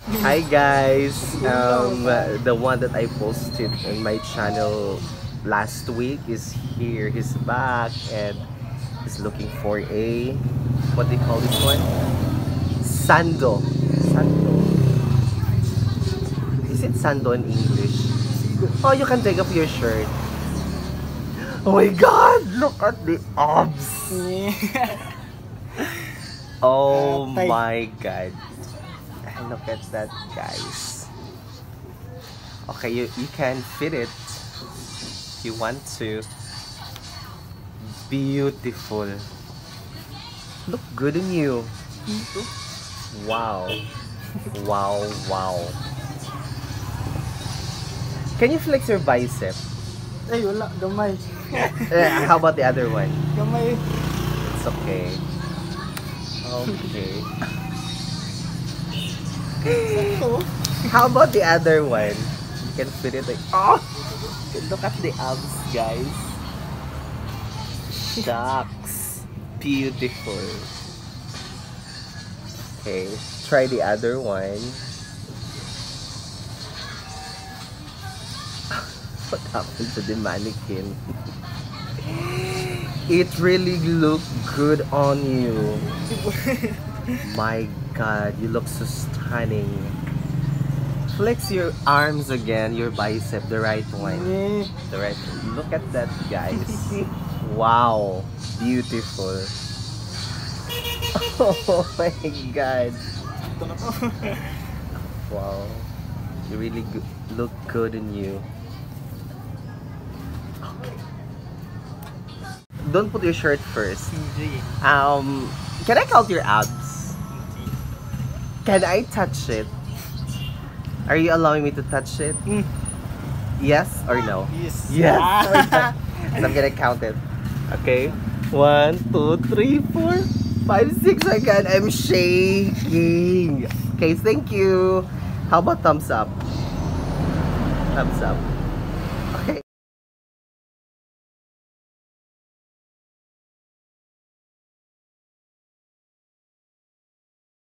Hi guys! Um, the one that I posted in my channel last week is here. He's back and he's looking for a what do you call this one? Sando. Sando. Is it sando in English? Oh, you can take off your shirt. Oh my god! Look at the abs! Oh my god. Look at that, guys. Okay, you, you can fit it if you want to. Beautiful. Look good on you. Wow. Wow, wow. Can you flex your bicep? Ay, wala. Gamay. Eh, how about the other one? Gamay. It's okay. Okay. How about the other one? You can fit it like oh look at the abs guys. Shucks. Beautiful. Okay, try the other one. what happened to the mannequin? it really looked good on you. My god, you look so stunning. Flex your arms again, your bicep, the right one. The right one. Look at that, guys. wow, beautiful. Oh my god. Ito na po. Wow. You really go- look good in you. Okay. Don't put your shirt first. Um, can I count your abs? Can I touch it? Are you allowing me to touch it? Mm. Yes or no? Yes. Yes. Ah. so I'm gonna count it. Okay. One, two, three, four, five, six. Again, I'm shaking. Okay, thank you. How about thumbs up? Thumbs up.